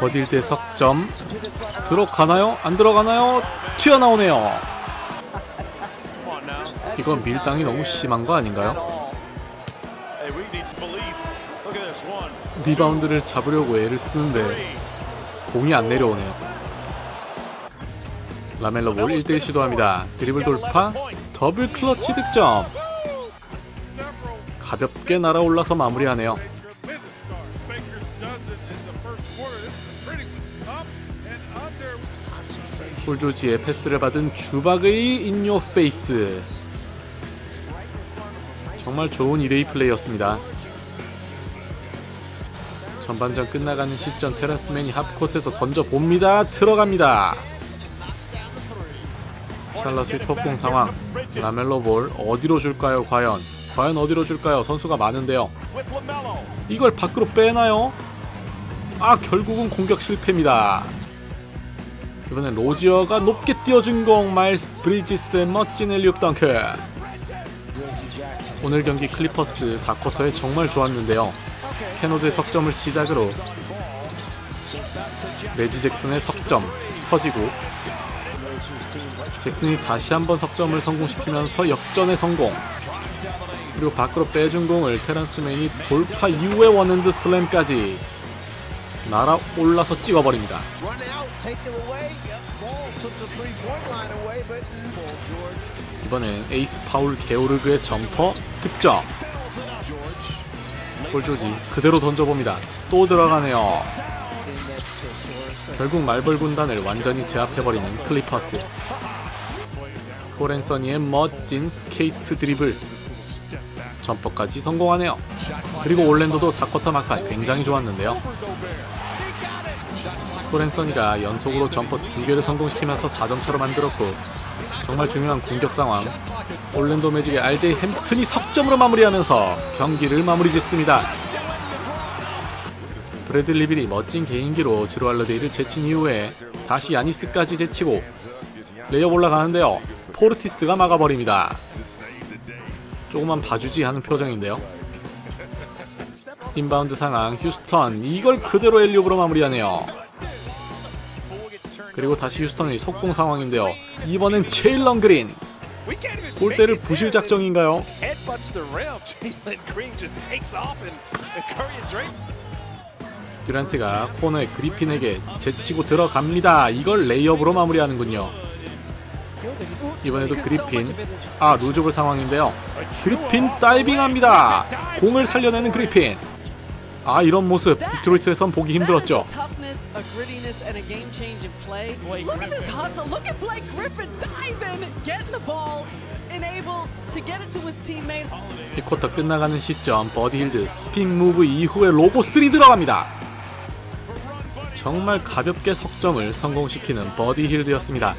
버딜 때 석점 들어가나요? 안 들어가나요? 튀어나오네요. 이건 밀당이 너무 심한 거 아닌가요? 리바운드를 잡으려고 애를 쓰는데 공이 안 내려오네요. 라멜로 볼 1대1 시도합니다. 드리블 돌파, double clutch 득점. 가볍게 날아올라서 마무리하네요. 폴조지의 패스를 받은 주박의 in your face. 정말 좋은 2대2 플레이였습니다. 전반전 끝나가는 시점 테런스 맨이 half court에서 던져봅니다. 들어갑니다. 샬럿의 속공 상황. 라멜로 볼 어디로 줄까요 과연? 과연 어디로 줄까요? 선수가 많은데요. 이걸 밖으로 빼나요? 아 결국은 공격 실패입니다. 이번엔 로지어가 높게 띄워준 공 마일스 브리지스의 멋진 alley-oop dunk. 오늘 경기 클리퍼스 4쿼터에 정말 좋았는데요. 케너드의 석점을 시작으로 레지 잭슨의 석점 터지고 잭슨이 다시 한번 석점을 성공시키면서 역전에 성공. 그리고 밖으로 빼준 공을 테런스 맨이 돌파 이후에 one hand slam까지 날아올라서 찍어버립니다. 이번엔 에이스 파울 게오르그의 점퍼 득점. 폴조지 그대로 던져봅니다. 또 들어가네요. 결국 말벌 군단을 완전히 제압해버리는 클리퍼스. 콜 앤서니의 멋진 스케이트 드리블. jumper까지 성공하네요. 그리고 올랜도도 4쿼터 마카 굉장히 좋았는데요 콜 앤서니가 연속으로 점퍼 두 개를 성공시키면서 4점 차로 만들었고 정말 중요한 공격 상황 올랜도 매직의 RJ 햄튼이 석점으로 마무리하면서 경기를 마무리 짓습니다. 브래들리 빌이 멋진 개인기로 즈루 할러데이를 제친 이후에 다시 야니스까지 제치고 레이업 올라가는데요. 포르티스가 막아버립니다. 조금만 봐주지 하는 표정인데요. inbound 상황 휴스턴 이걸 그대로 alley-oop으로 마무리하네요. 그리고 다시 휴스턴의 속공 상황인데요. 이번엔 제일런 그린. 골대를 부실 작정인가요? 듀란트가 코너에 그리핀에게 제치고 들어갑니다. 이걸 레이업으로 마무리하는군요. 이번에도 그리핀 아 loose ball 상황인데요. 그리핀 다이빙합니다. 공을 살려내는 그리핀. 아 이런 모습 디트로이트에선 보기 힘들었죠. 1쿼터 끝나가는 시점 버디 힐드 spin move 이후에 logo 3 들어갑니다. 정말 가볍게 석점을 성공시키는 버디 힐드였습니다.